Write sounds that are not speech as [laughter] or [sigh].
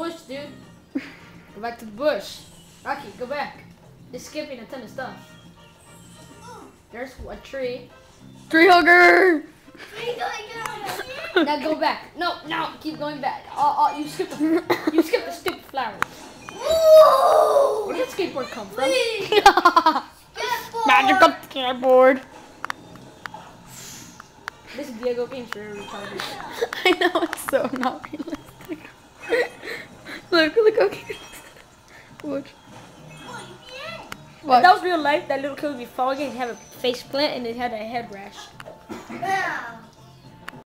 Go back to the bush. Rocky, go back. You're skipping a ton of stuff. There's a tree. Tree hugger. Now go back. No, no, keep going back. Oh, oh, you skipped the, you skipped the stupid flowers. Where did skateboard come from? [laughs] Magical skateboard. This Diego game's very retarded. I know it's so not realistic. Look, look, okay. [laughs] Watch. If that was real life, that little kid would be falling and have a face plant and it had a head rash.